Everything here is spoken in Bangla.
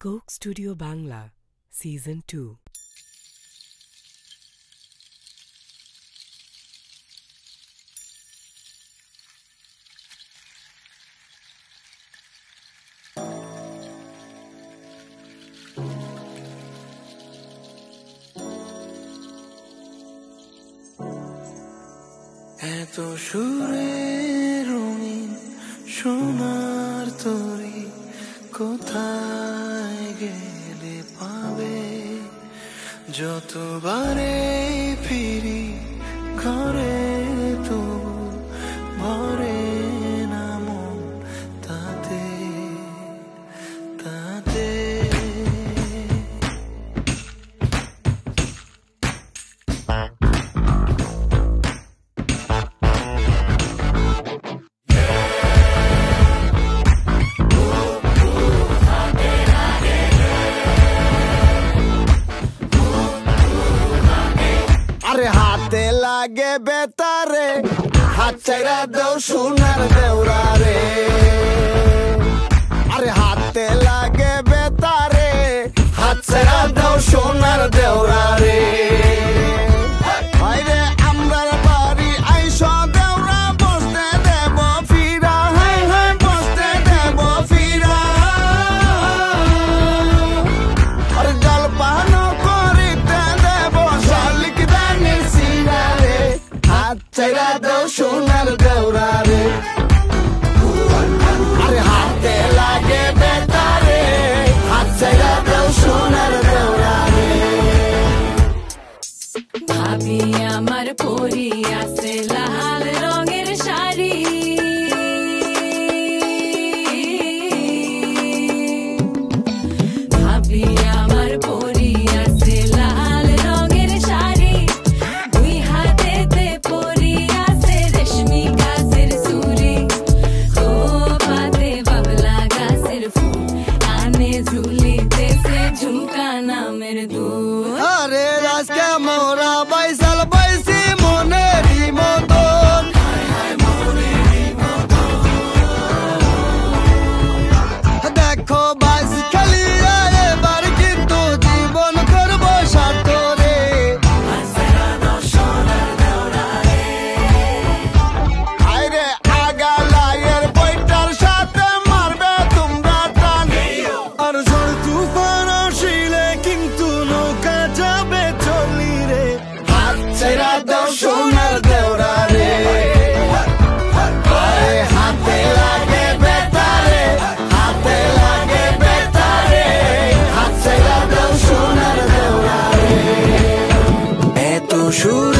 Coke Studio Bangla season two এত সুরে রঙিন সোনার তরি কোথায়? গেলে পাবে যতবারে ফিরি আরে হাতে লাগে বেতারে। হাত চাইরা দেও সোনার দেওরা রে আরে হাতে লাগে বেতারে। হাত চাইরা দেও সোনার দেওরা রে আমার পরি আছে লাল রঙের শাড়ি। ভাবি আমার পরি লাল রঙের শাড়ি। হাতেতে পরি, আছে রেশমি গাছের চুড়ি ও পাতে বাবলা গাছের ফুল, কানে ঝুলিতেছে ঝুমকা নামের দুল। হাত